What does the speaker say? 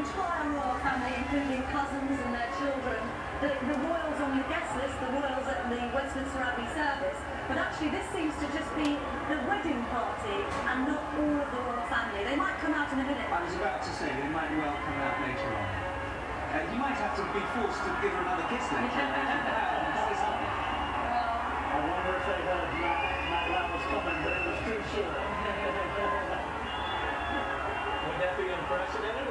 entire royal family, including cousins and their children. The, the royals on the guest list, the royals at the Westminster Abbey service. But actually, this seems to just be the wedding party and not all of the royal family. They might come out in a minute. I was about to say they might well come out later on. Uh, you might have to be forced to give her another kiss later. Say something. I wonder if they heard Matt, Matt that was coming, but it was too short. Would that be unprecedented?